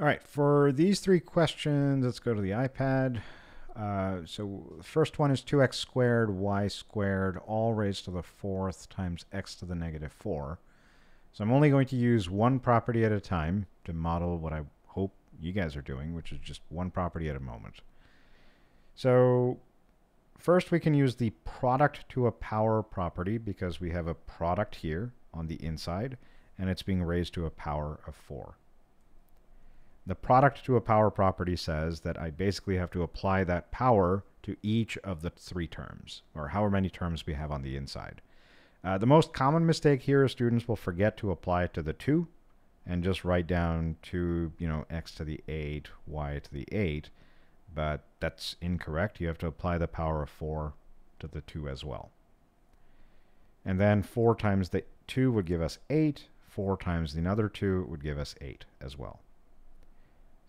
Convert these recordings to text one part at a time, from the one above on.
All right, for these three questions, let's go to the iPad. Uh, so the first one is 2x squared y squared all raised to the fourth times x to the negative 4. So I'm only going to use one property at a time to model what I hope you guys are doing, which is just one property at a moment. So first we can use the product to a power property because we have a product here on the inside and it's being raised to a power of 4. The product to a power property says that I basically have to apply that power to each of the three terms, or however many terms we have on the inside. Uh, the most common mistake here is students will forget to apply it to the 2 and just write down 2, you know, x to the 8, y to the 8, but that's incorrect. You have to apply the power of 4 to the 2 as well. And then 4 times the 2 would give us 8. 4 times the another 2 would give us 8 as well.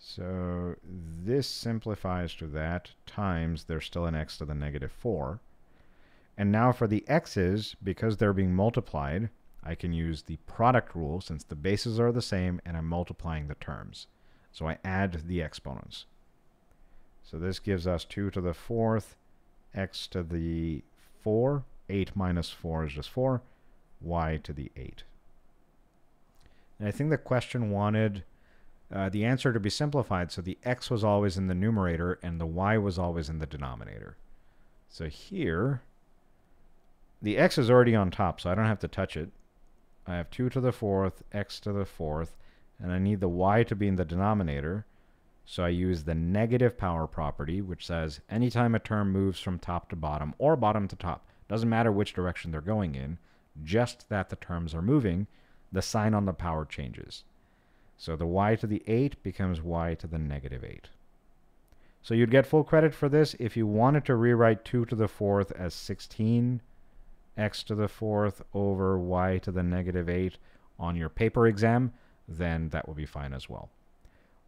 So this simplifies to that times there's still an x to the negative 4. And now for the x's, because they're being multiplied, I can use the product rule since the bases are the same and I'm multiplying the terms. So I add the exponents. So this gives us 2 to the 4th, x to the 4, 8 minus 4 is just 4, y to the 8. And I think the question wanted uh, the answer to be simplified so the x was always in the numerator and the y was always in the denominator. So here, the x is already on top, so I don't have to touch it. I have 2 to the 4th, x to the 4th, and I need the y to be in the denominator. So I use the negative power property, which says anytime a term moves from top to bottom or bottom to top, doesn't matter which direction they're going in, just that the terms are moving, the sign on the power changes. So the y to the 8 becomes y to the negative 8. So you'd get full credit for this if you wanted to rewrite 2 to the 4th as 16 x to the 4th over y to the negative 8 on your paper exam, then that would be fine as well.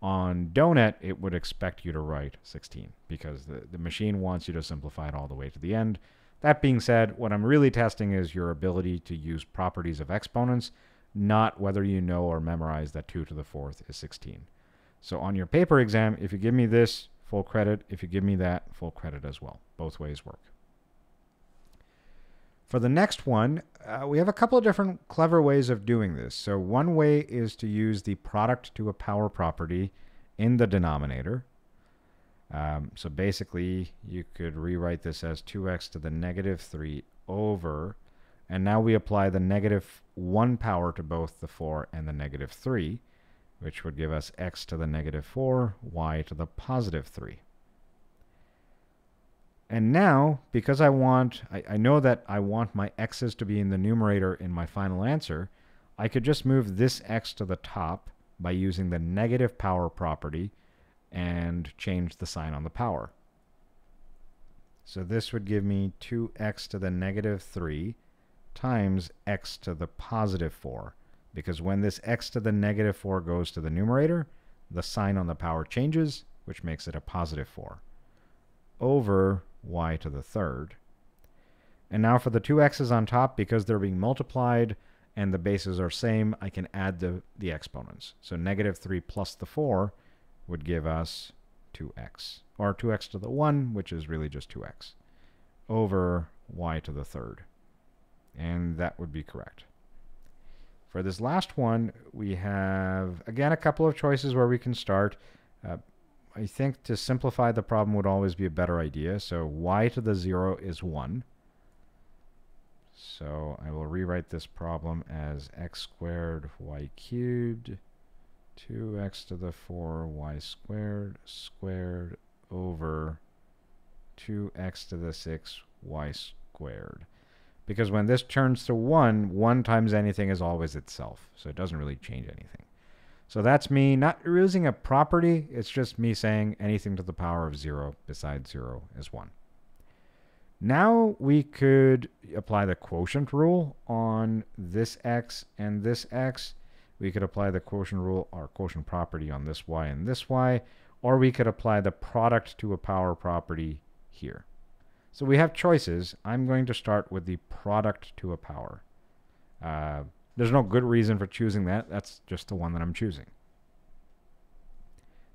On Donut, it would expect you to write 16 because the, the machine wants you to simplify it all the way to the end. That being said, what I'm really testing is your ability to use properties of exponents not whether you know or memorize that 2 to the 4th is 16. So on your paper exam, if you give me this, full credit. If you give me that, full credit as well. Both ways work. For the next one, uh, we have a couple of different clever ways of doing this. So one way is to use the product to a power property in the denominator. Um, so basically, you could rewrite this as 2x to the negative 3 over and now we apply the negative 1 power to both the 4 and the negative 3, which would give us x to the negative 4, y to the positive 3. And now, because I want, I, I, know that I want my x's to be in the numerator in my final answer, I could just move this x to the top by using the negative power property and change the sign on the power. So this would give me 2x to the negative 3 times x to the positive 4. Because when this x to the negative 4 goes to the numerator, the sign on the power changes, which makes it a positive 4, over y to the third. And now for the two x's on top, because they're being multiplied and the bases are same, I can add the, the exponents. So negative 3 plus the 4 would give us 2x, or 2x to the 1, which is really just 2x, over y to the third and that would be correct. For this last one, we have, again, a couple of choices where we can start. Uh, I think to simplify the problem would always be a better idea. So y to the 0 is 1. So I will rewrite this problem as x squared y cubed 2x to the 4 y squared squared over 2x to the 6 y squared. Because when this turns to 1, 1 times anything is always itself. So it doesn't really change anything. So that's me not using a property. It's just me saying anything to the power of 0 besides 0 is 1. Now we could apply the quotient rule on this x and this x. We could apply the quotient rule or quotient property on this y and this y. Or we could apply the product to a power property here. So we have choices. I'm going to start with the product to a power. Uh, there's no good reason for choosing that. That's just the one that I'm choosing.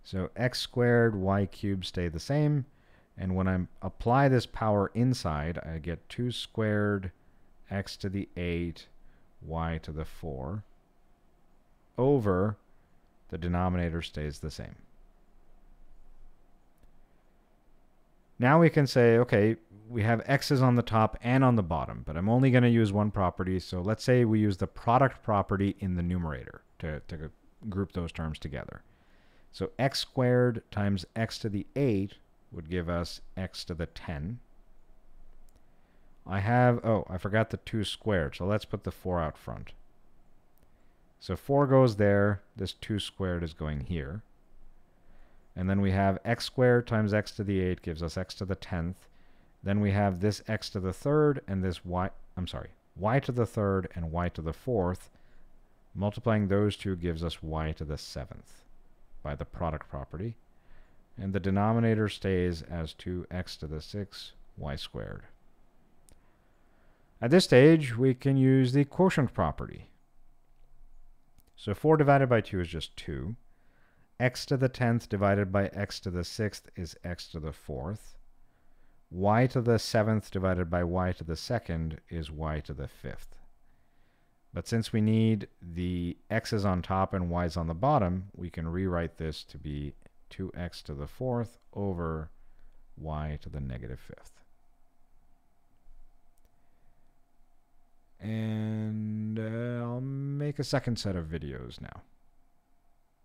So x squared, y cubed stay the same. And when I apply this power inside, I get 2 squared x to the 8, y to the 4, over the denominator stays the same. Now we can say, okay, we have x's on the top and on the bottom, but I'm only going to use one property. So let's say we use the product property in the numerator to, to group those terms together. So x squared times x to the 8 would give us x to the 10. I have, oh, I forgot the 2 squared, so let's put the 4 out front. So 4 goes there, this 2 squared is going here. And then we have x squared times x to the 8 gives us x to the 10th. Then we have this x to the third and this y, I'm sorry, y to the third and y to the fourth. Multiplying those two gives us y to the seventh by the product property. And the denominator stays as 2x to the 6 y squared. At this stage, we can use the quotient property. So 4 divided by 2 is just 2 x to the 10th divided by x to the 6th is x to the 4th. y to the 7th divided by y to the 2nd is y to the 5th. But since we need the x's on top and y's on the bottom, we can rewrite this to be 2x to the 4th over y to the negative 5th. And uh, I'll make a second set of videos now.